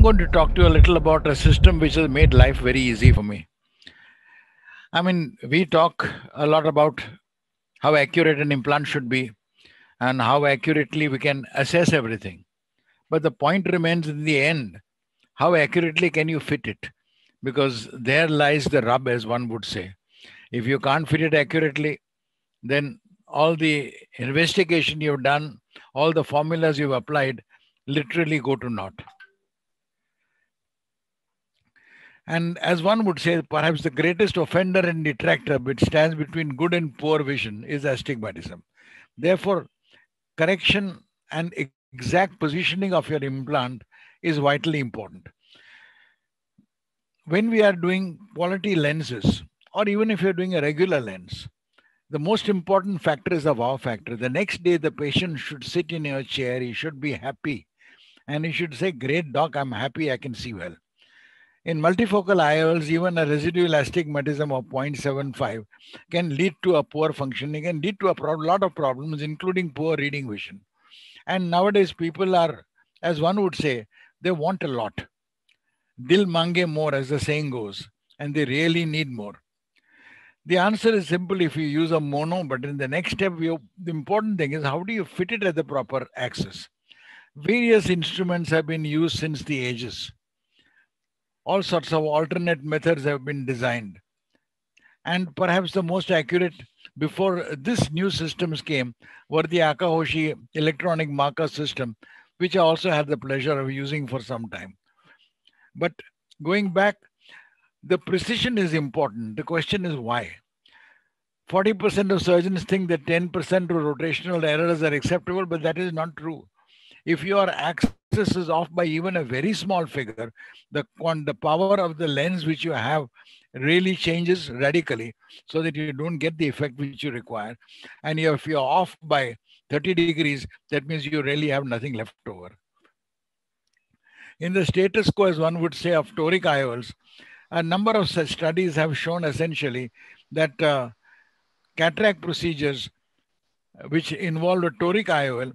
I'm going to talk to you a little about a system which has made life very easy for me. I mean, we talk a lot about how accurate an implant should be and how accurately we can assess everything. But the point remains in the end how accurately can you fit it? Because there lies the rub, as one would say. If you can't fit it accurately, then all the investigation you've done, all the formulas you've applied, literally go to naught. And as one would say, perhaps the greatest offender and detractor which stands between good and poor vision is astigmatism. Therefore, correction and exact positioning of your implant is vitally important. When we are doing quality lenses, or even if you're doing a regular lens, the most important factor is the wow factor. The next day, the patient should sit in your chair, he should be happy, and he should say, Great doc, I'm happy, I can see well. In multifocal IOLs, even a residual astigmatism of 0.75 can lead to a poor functioning and lead to a lot of problems, including poor reading vision. And nowadays, people are, as one would say, they want a lot. Dil mange more, as the saying goes, and they really need more. The answer is simple if you use a mono, but in the next step, you, the important thing is how do you fit it at the proper axis? Various instruments have been used since the ages all sorts of alternate methods have been designed. And perhaps the most accurate before this new systems came were the Akahoshi electronic marker system, which I also had the pleasure of using for some time. But going back, the precision is important. The question is why? 40% of surgeons think that 10% of rotational errors are acceptable, but that is not true. If your axis is off by even a very small figure, the, the power of the lens which you have really changes radically so that you don't get the effect which you require. And if you're off by 30 degrees, that means you really have nothing left over. In the status quo, as one would say, of toric IOLs, a number of such studies have shown essentially that uh, cataract procedures which involve a toric IOL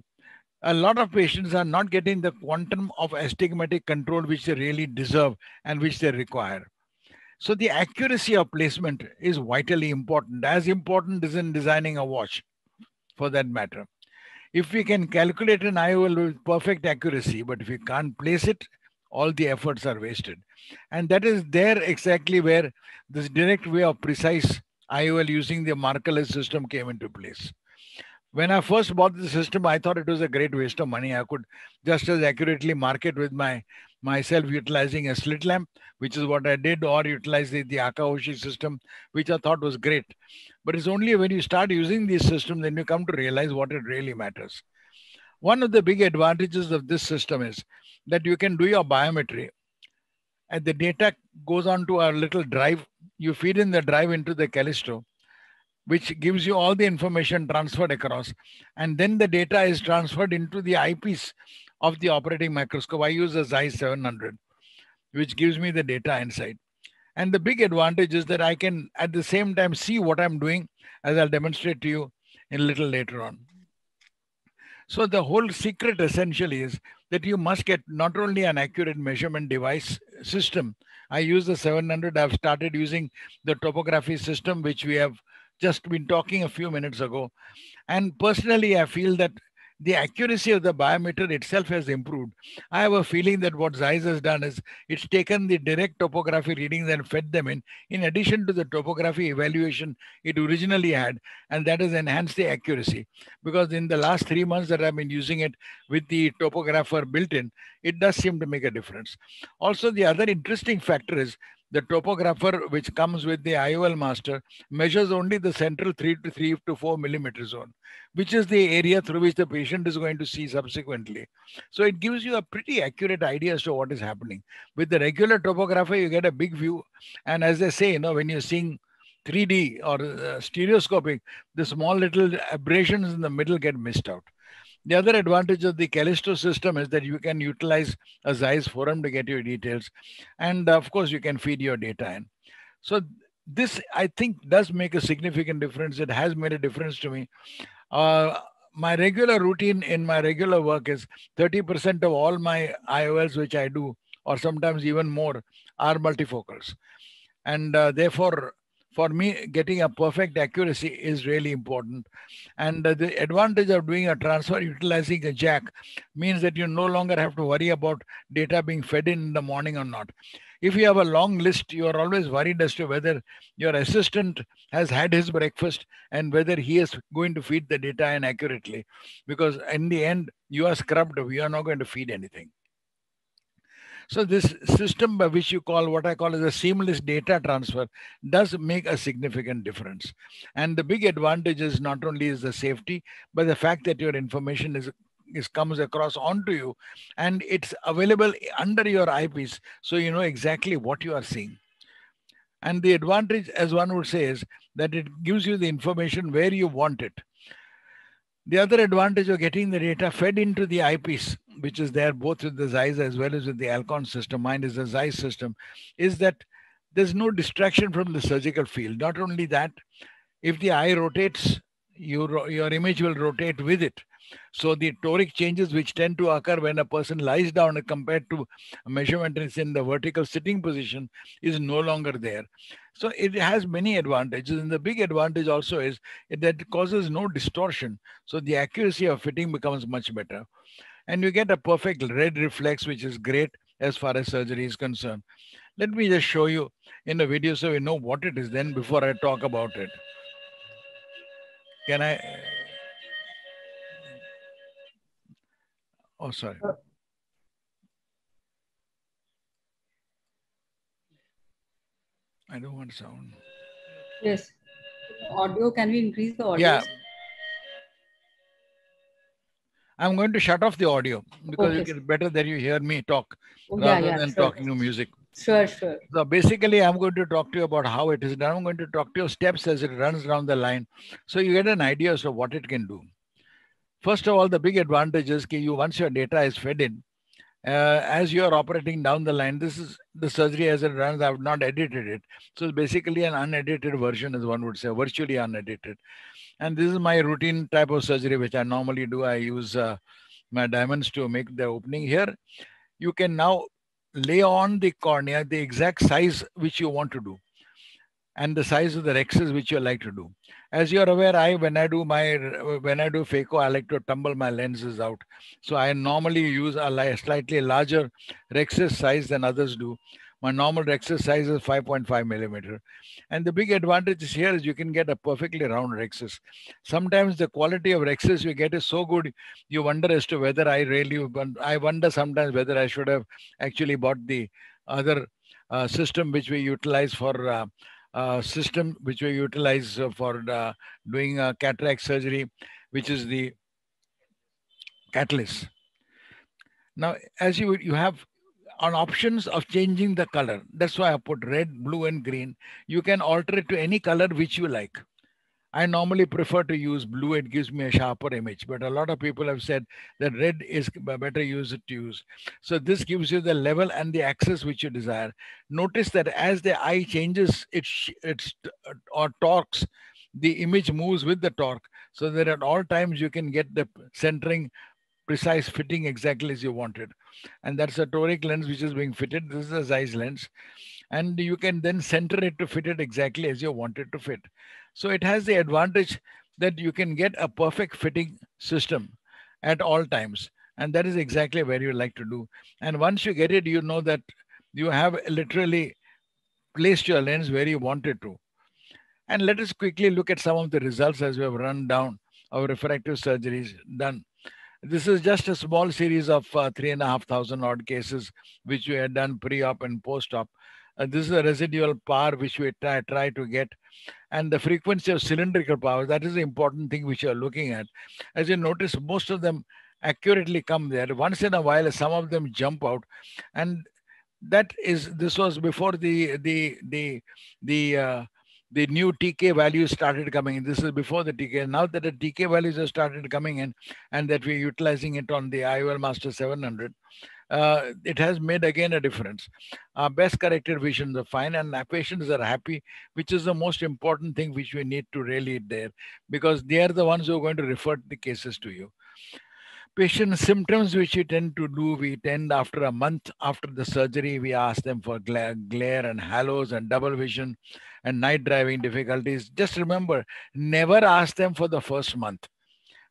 a lot of patients are not getting the quantum of astigmatic control which they really deserve and which they require. So the accuracy of placement is vitally important, as important as in designing a watch for that matter. If we can calculate an IOL with perfect accuracy, but if we can't place it, all the efforts are wasted. And that is there exactly where this direct way of precise IOL using the markerless system came into place when I first bought the system, I thought it was a great waste of money. I could just as accurately market with my myself utilizing a slit lamp, which is what I did, or utilize the, the Akahoshi system, which I thought was great. But it's only when you start using these systems then you come to realize what it really matters. One of the big advantages of this system is that you can do your biometry and the data goes on to a little drive. You feed in the drive into the Callisto which gives you all the information transferred across. And then the data is transferred into the eyepiece of the operating microscope. I use a Zeiss 700, which gives me the data inside. And the big advantage is that I can at the same time see what I'm doing as I'll demonstrate to you in a little later on. So the whole secret essentially is that you must get not only an accurate measurement device system. I use the 700. I've started using the topography system, which we have just been talking a few minutes ago. And personally, I feel that the accuracy of the biometer itself has improved. I have a feeling that what Zeiss has done is it's taken the direct topography readings and fed them in, in addition to the topography evaluation it originally had, and that has enhanced the accuracy. Because in the last three months that I've been using it with the topographer built in, it does seem to make a difference. Also, the other interesting factor is the topographer, which comes with the IOL master, measures only the central 3 to 3 to 4 millimeter zone, which is the area through which the patient is going to see subsequently. So it gives you a pretty accurate idea as to what is happening. With the regular topographer, you get a big view. And as they say, you know, when you're seeing 3D or uh, stereoscopic, the small little aberrations in the middle get missed out. The other advantage of the Callisto system is that you can utilize a Zeiss forum to get your details. And of course, you can feed your data in. So this, I think, does make a significant difference. It has made a difference to me. Uh, my regular routine in my regular work is 30% of all my IOLs, which I do or sometimes even more are multifocals. And uh, therefore, for me, getting a perfect accuracy is really important. And uh, the advantage of doing a transfer utilizing a jack means that you no longer have to worry about data being fed in, in the morning or not. If you have a long list, you are always worried as to whether your assistant has had his breakfast and whether he is going to feed the data in accurately. Because in the end, you are scrubbed, you are not going to feed anything. So this system by which you call what I call as a seamless data transfer does make a significant difference. And the big advantage is not only is the safety, but the fact that your information is is comes across onto you and it's available under your eyepiece so you know exactly what you are seeing and the advantage as one would say is that it gives you the information where you want it the other advantage of getting the data fed into the eyepiece which is there both with the Zeiss as well as with the Alcon system, mine is the Zeiss system, is that there's no distraction from the surgical field. Not only that, if the eye rotates, your, your image will rotate with it. So the toric changes which tend to occur when a person lies down compared to measurement is in the vertical sitting position is no longer there. So it has many advantages. And the big advantage also is that it causes no distortion. So the accuracy of fitting becomes much better and you get a perfect red reflex, which is great as far as surgery is concerned. Let me just show you in the video so we know what it is then before I talk about it. Can I? Oh, sorry. I don't want sound. Yes. Audio, can we increase the audio? Yeah. I'm going to shut off the audio because okay. it's better that you hear me talk rather yeah, than sure. talking to music. Sure, sure. So basically, I'm going to talk to you about how it is done. I'm going to talk to you steps as it runs down the line, so you get an idea as to what it can do. First of all, the big advantage is that you once your data is fed in, uh, as you are operating down the line, this is the surgery as it runs. I've not edited it, so it's basically an unedited version, as one would say, virtually unedited. And this is my routine type of surgery, which I normally do. I use uh, my diamonds to make the opening here. You can now lay on the cornea the exact size which you want to do and the size of the rhexis which you like to do. As you're aware, I when I do my when I do phaco, I like to tumble my lenses out. So I normally use a slightly larger rhexis size than others do. My normal size is 5.5 millimeter. And the big advantage is here is you can get a perfectly round rhexis. Sometimes the quality of rhexis you get is so good, you wonder as to whether I really, I wonder sometimes whether I should have actually bought the other uh, system which we utilize for uh, uh, system which we utilize for uh, doing cataract surgery, which is the Catalys. Now, as you you have on options of changing the color. That's why I put red, blue, and green. You can alter it to any color which you like. I normally prefer to use blue. It gives me a sharper image, but a lot of people have said that red is better use to use. So this gives you the level and the axis which you desire. Notice that as the eye changes its, its uh, or torques, the image moves with the torque. So that at all times you can get the centering precise fitting exactly as you wanted. And that's a toric lens which is being fitted. This is a Zeiss lens. And you can then center it to fit it exactly as you want it to fit. So it has the advantage that you can get a perfect fitting system at all times. And that is exactly where you like to do. And once you get it, you know that you have literally placed your lens where you wanted to. And let us quickly look at some of the results as we have run down our refractive surgeries done. This is just a small series of uh, three and a half thousand odd cases, which we had done pre-op and post-op. Uh, this is a residual power which we try, try to get. And the frequency of cylindrical power, that is the important thing which you're looking at. As you notice, most of them accurately come there. Once in a while, some of them jump out. And that is, this was before the, the, the, the, uh, the new TK values started coming in. This is before the TK. Now that the TK values have started coming in and that we're utilizing it on the IOL Master 700, uh, it has made again a difference. Our best corrected visions are fine and our patients are happy, which is the most important thing which we need to really there because they are the ones who are going to refer the cases to you. patient symptoms which we tend to do we tend after a month after the surgery we ask them for glare, glare and halos and double vision and night driving difficulties just remember never ask them for the first month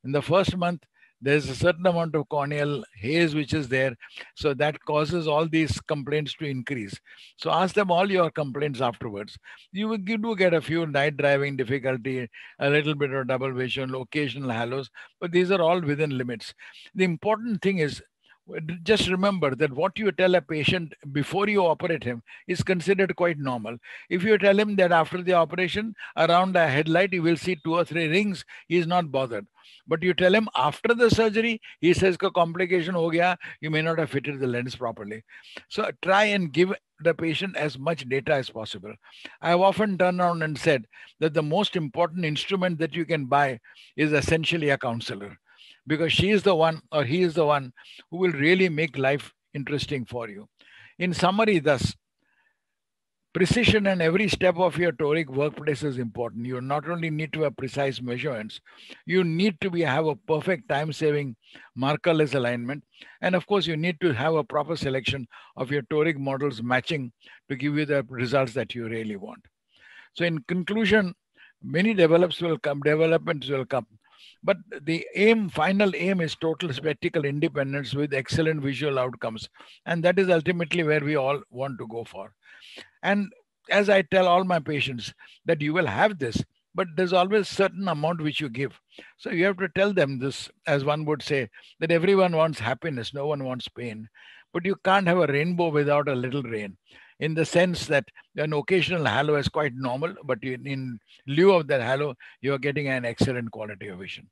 in the first month there's a certain amount of corneal haze which is there. So that causes all these complaints to increase. So ask them all your complaints afterwards. You, you do get a few night driving difficulty, a little bit of double vision, occasional halos, but these are all within limits. The important thing is just remember that what you tell a patient before you operate him is considered quite normal. If you tell him that after the operation, around a headlight, you will see two or three rings, he is not bothered. But you tell him after the surgery, he says a complication ho gaya, you may not have fitted the lens properly. So try and give the patient as much data as possible. I have often turned around and said that the most important instrument that you can buy is essentially a counselor because she is the one or he is the one who will really make life interesting for you. In summary, thus, precision in every step of your toric workplace is important. You not only need to have precise measurements, you need to be have a perfect time-saving markerless alignment. And of course, you need to have a proper selection of your toric models matching to give you the results that you really want. So in conclusion, many develops will come, developments will come. But the aim, final aim is total spectacle independence with excellent visual outcomes. And that is ultimately where we all want to go for. And as I tell all my patients that you will have this, but there's always certain amount which you give. So you have to tell them this, as one would say, that everyone wants happiness, no one wants pain. But you can't have a rainbow without a little rain in the sense that an occasional halo is quite normal, but in, in lieu of that halo, you are getting an excellent quality of vision.